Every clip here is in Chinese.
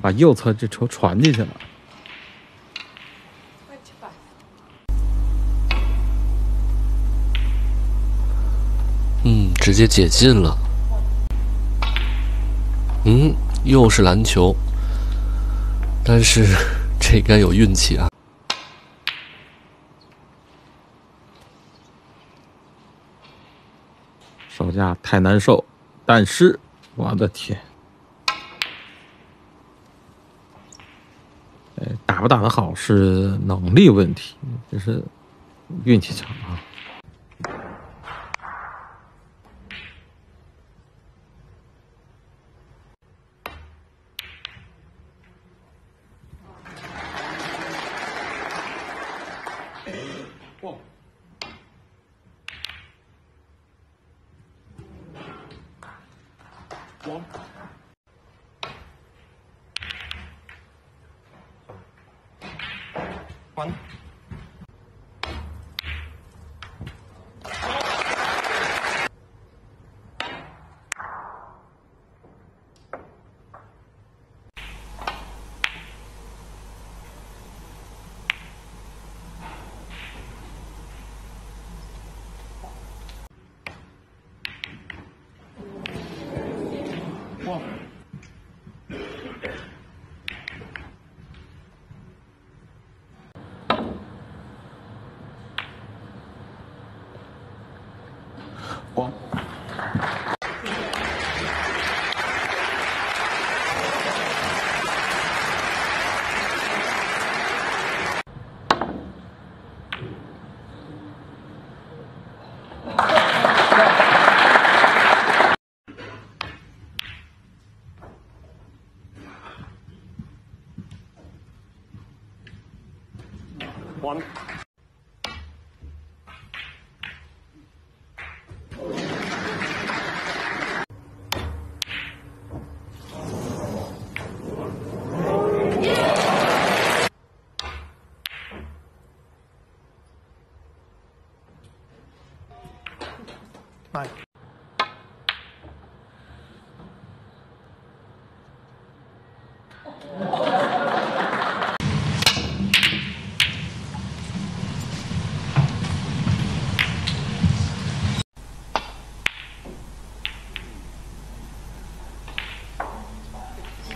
把右侧这球传进去了。嗯，直接解禁了。嗯，又是篮球，但是 这该有运气啊。手架太难受，但是我的天，打不打得好是能力问题，这是运气强啊。One. 번. 와. One. Oh.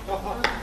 好好好